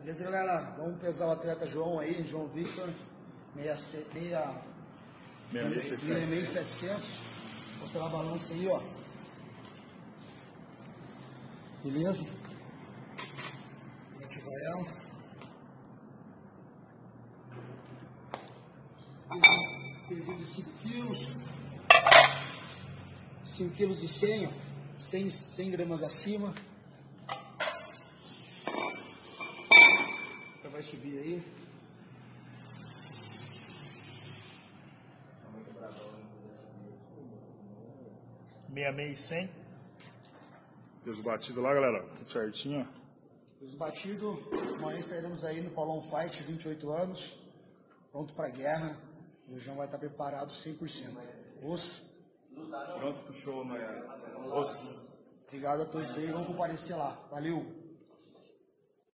Beleza, galera? Vamos pesar o atleta João aí, João Victor, 6700. Mostrar a balança aí, ó. Beleza? Vou ativar ela. Pezinho de 5 quilos. 5 quilos e 100, ó. 100, 100 gramas acima. Vai subir aí. Meia, meia e cem. Peso batido lá, galera. Tudo certinho. Os batidos, amanhã estaremos aí no Paulão Fight, 28 anos, pronto pra guerra. O João vai estar preparado 100%. Os, Pronto pro show, né? obrigado a todos aí, vamos comparecer lá. Valeu!